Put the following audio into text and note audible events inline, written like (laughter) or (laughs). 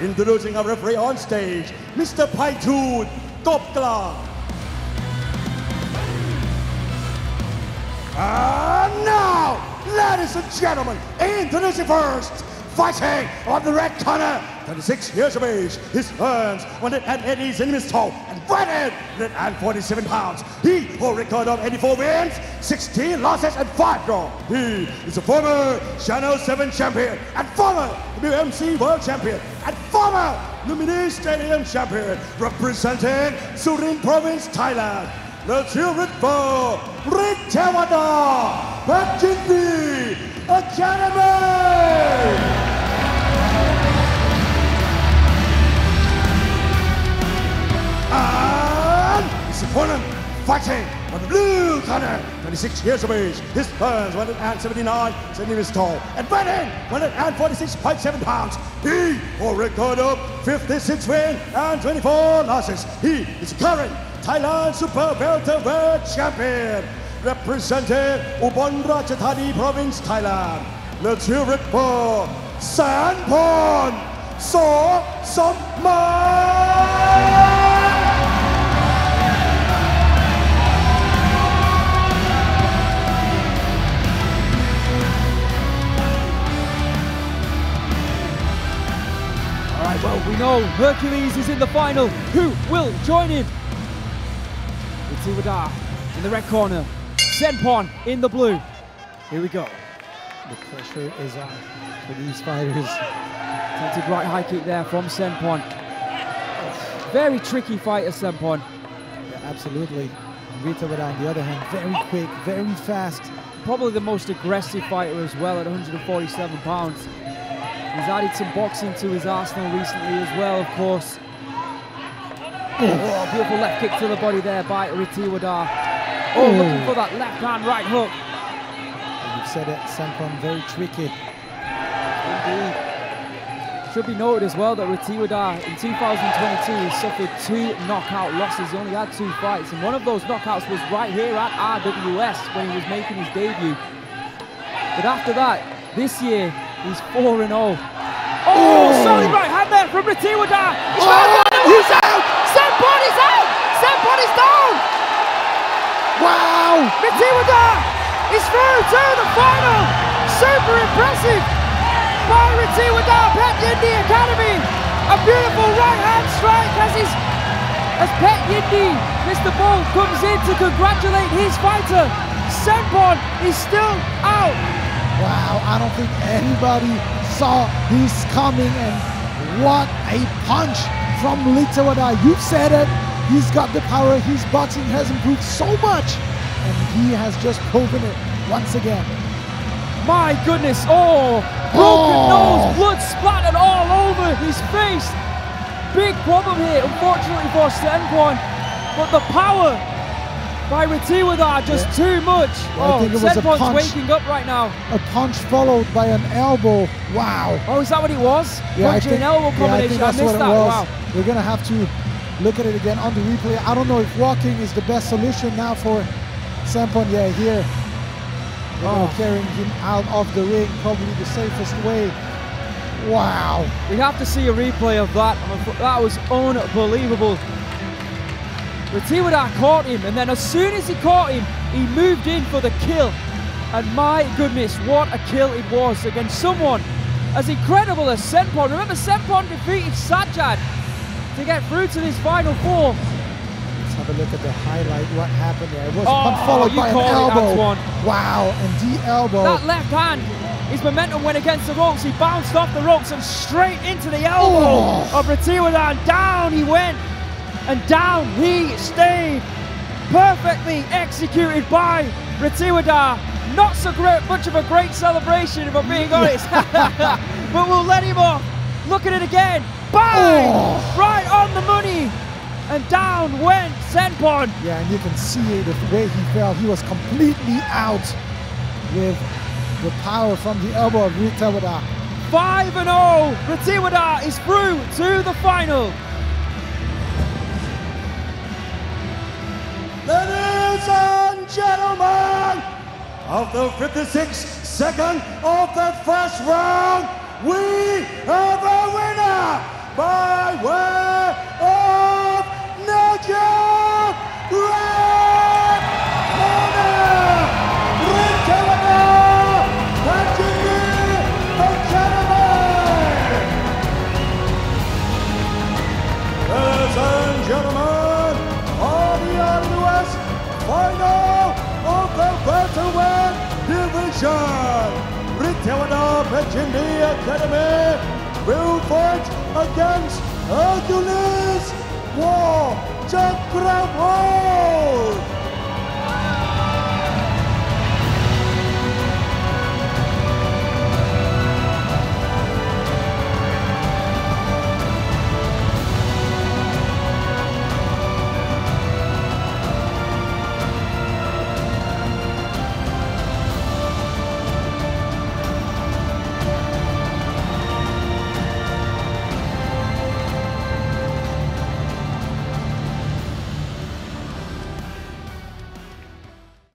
Introducing our referee on stage, Mr. Paitun Topkla. And now, ladies and gentlemen, introducing first, fighting on the red corner, 26 years of age, his hands when it had in his toe weighted 147 pounds. He holds record of 84 wins, 16 losses and 5 draws. He is a former Channel 7 champion and former WMC World Champion and former Lumpinee Stadium champion representing Surin Province, Thailand. The children for Rick Tewada, Petchyindee Academy. Fighting on the blue corner, 26 years of age. His hands 179 centimeters tall and weighing 146.7 pounds. He a record of 56 wins and 24 losses. He is current Thailand Super Welterweight Champion, representing Ubon Ratchathani Province, Thailand. The children for Saenpon So Somman. Right, well, we know Hercules is in the final. Who will join him? It's Iwada in the red corner. Saenpon in the blue. Here we go. The pressure is on for these fighters. Attempted right high kick there from Saenpon. Very tricky fighter, Saenpon. Yeah, absolutely. Rittewada, on the other hand, very quick, very fast. Probably the most aggressive fighter as well at 147 pounds. He's added some boxing to his arsenal recently as well, of course. Oh, beautiful left kick to the body there by Rittewada. Oh, oh, looking for that left hand right hook. You've said it, Saenpon, very tricky. Indeed. Should be noted as well that Rittewada in 2022 he suffered two knockout losses. He only had two fights, and one of those knockouts was right here at RWS when he was making his debut. But after that, this year he's 4 0. Oh, oh, oh! solid right hand there from Rittewada. Oh! He's out! Saenpon is out! Saenpon is down! Wow! Rittewada is through to the final! Super impressive by Rittewada, Pet Yindi Academy. A beautiful right hand strike as his as Pet Yindi, Mr. Ball comes in to congratulate his fighter. Saenpon is still out. Wow, I don't think anybody saw this coming and what a punch from Rittewada. You've said it. He's got the power. His boxing has improved so much and he has just proven it once again. My goodness, oh, broken Oh. nose, blood splattered all over his face. Big problem here, unfortunately for Saenpon. But the power by Rittewada just too much. Well, I oh, think it was a punch. waking up right now. A punch followed by an elbow. Wow. Oh, is that what it was? Yeah, I Punch think, and elbow yeah, I combination. I, missed that. was. Wow. We're gonna have to look at it again on the replay. I don't know if walking is the best solution now for Saenpon. Yeah, here. Oh. carrying him out of the ring, probably the safest way. Wow. We have to see a replay of that. That was unbelievable. Rittewada caught him, and then as soon as he caught him, he moved in for the kill. And my goodness, what a kill it was against someone as incredible as Saenpon. Remember, Saenpon defeated Sajjad to get through to this final four. Let's have a look at the highlight. What happened there? It was Oh, followed you by an elbow. Wow, and the elbow. That left hand, his momentum went against the ropes. He bounced off the ropes and straight into the elbow Oh. of Rittewada, down he went, and down he stayed. Perfectly executed by Rittewada. Not so great, much of a great celebration, if I'm being honest. (laughs) but we'll let him off. Look at it again. Bang! Oh. Right on the money. And down went Saenpon. Yeah, and you can see the way he fell. He was completely out with the power from the elbow of Rittewada. 5 and 0. Rittewada is through to the final. of the 56th second of the first round, we have a winner by have Academy will fight against Hercules War Chakravarti.